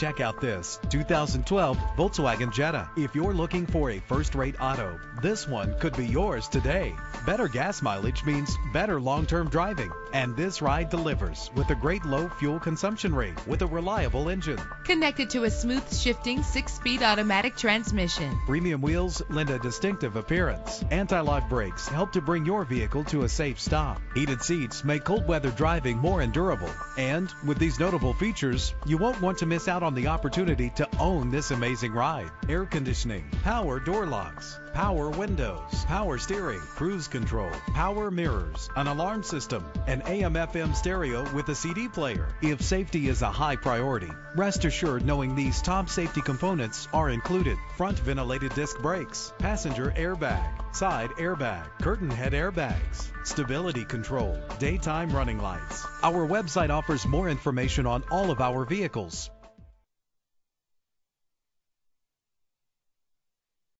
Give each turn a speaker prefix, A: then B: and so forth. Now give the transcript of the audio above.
A: Check out this 2012 Volkswagen Jetta. If you're looking for a first-rate auto, this one could be yours today. Better gas mileage means better long-term driving, and this ride delivers with a great low fuel consumption rate with a reliable engine.
B: Connected to a smooth shifting six-speed automatic transmission.
A: Premium wheels lend a distinctive appearance. Anti-lock brakes help to bring your vehicle to a safe stop. Heated seats make cold weather driving more endurable. And with these notable features, you won't want to miss out on the opportunity to own this amazing ride. Air conditioning, power door locks, power windows, power steering, cruise control, power mirrors, an alarm system, an AM FM stereo with a CD player. If safety is a high priority, rest assured knowing these top safety components are included. Front ventilated disc brakes, passenger airbag, side airbag, curtain head airbags, stability control, daytime running lights. Our website offers more information on all of our vehicles.